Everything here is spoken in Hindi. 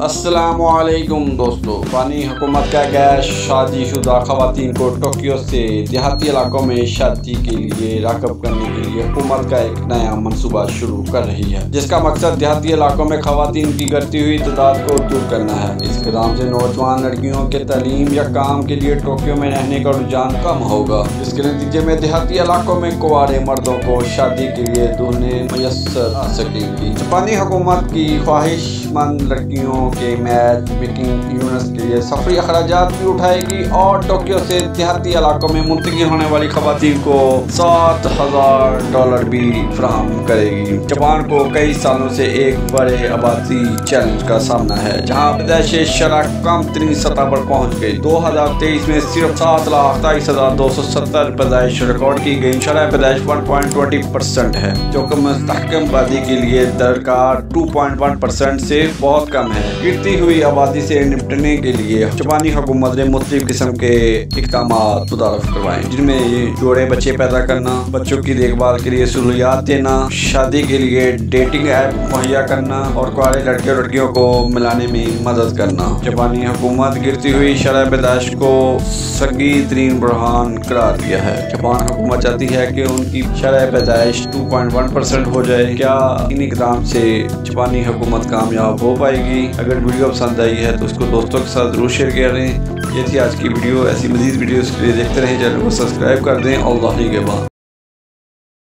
असलकुम दोस्तों। पानी हुकूमत का गैस, शादीशुदा खातन को टोक्यो से देहाती इलाकों में शादी के लिए राकब करने के लिए हुकूमत का एक नया मनसूबा शुरू कर रही है, जिसका मकसद देहाती इलाकों में खातन की घटती हुई तादाद को दूर करना है। इस कदम से नौजवान लड़कियों के तलीम या काम के लिए टोक्यो में रहने का रुझान कम होगा। इसके नतीजे में देहाती इलाकों में कुआरे मर्दों को शादी के लिए दूल्हे मैसर आ सकेंगी। जापानी हुकूमत की ख्वाहिशमंद लड़कियों के मैच मेकिंग यूनिट्स के लिए सफरी अखराज भी उठाएगी और टोक्यो से देहाती इलाकों में मुंतकिल होने वाली खातन को सात हज़ार डॉलर भी फ्राहम करेगी। जापान को कई सालों से एक बड़े आबादी चैलेंज का सामना है, जहाँ पैदाइश शराब कम तरीन सतह पर पहुँच गई। दो हज़ार तेईस में सिर्फ़ सात लाख तेईस हज़ार दो सौ सत्तर पैदाइश रिकॉर्ड की गई। शराब पैदाइश वन पॉइंट ट्वेंटी परसेंट है, जो कि मुस्तकम आबादी के लिए दरकार टू पॉइंट वन परसेंट से बहुत कम है। गिरती हुई आबादी से निपटने के लिए जापानी हुकूमत ने मुख्तलिफ़ किस्म के इकदाम मुतारफ करवाए, जिनमें जोड़े बच्चे पैदा करना, बच्चों की देखभाल के लिए सहूलियात देना, शादी के लिए डेटिंग ऐप मुहैया करना और कुआरे लड़के लड़कियों को मिलाने में मदद करना। जापानी हुकूमत गिरती हुई शराब पैदाश को संगीन तरीन बुरहान करार दिया है। जापान हुकूमत चाहती है कि उनकी शराब पैदाइश टू पॉइंट वन परसेंट हो जाए। क्या इन इकदाम से जापानी हुकूमत कामयाब हो पाएगी। अगर वीडियो पसंद आई है तो उसको दोस्तों के साथ ज़रूर शेयर करें। ये थी आज की वीडियो। ऐसी मजीद वीडियोस के लिए देखते रहें चैनल को सब्सक्राइब कर दें। और अल्लाह के बाद